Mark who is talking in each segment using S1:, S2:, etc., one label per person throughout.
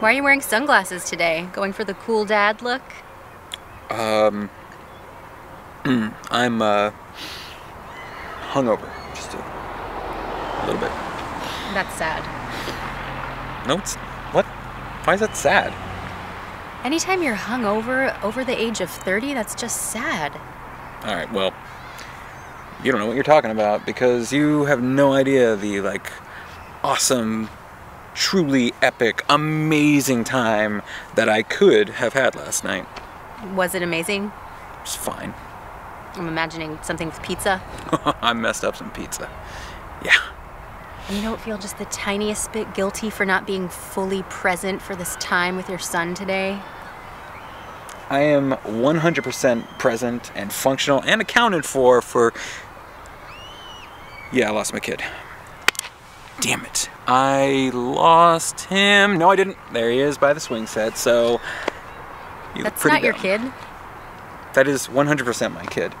S1: Why are you wearing sunglasses today? Going for the cool dad look?
S2: Um, I'm uh, hungover, just a, a little bit.
S1: That's sad.
S2: No, it's what? Why is that sad?
S1: Anytime you're hungover over the age of 30, that's just sad.
S2: All right, well, you don't know what you're talking about because you have no idea the like awesome, truly epic, amazing time that I could have had last night.
S1: Was it amazing?
S2: It's fine.
S1: I'm imagining something with pizza.
S2: I messed up some pizza. Yeah.
S1: And you don't feel just the tiniest bit guilty for not being fully present for this time with your son today?
S2: I am 100% present and functional and accounted for for... Yeah, I lost my kid. Damn it. I lost him. No, I didn't. There he is by the swing set, so... You
S1: That's not your kid.
S2: That is 100% my kid.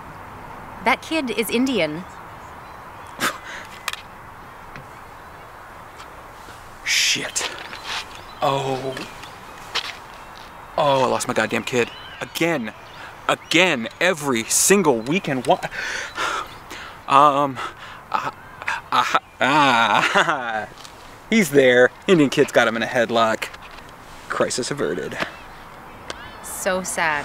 S1: That kid is Indian.
S2: Shit. Oh. Oh, I lost my goddamn kid. Again. Again. Every single weekend. What? Um. Ah. ah, ah, he's there. Indian kid's got him in a headlock. Crisis averted.
S1: So sad.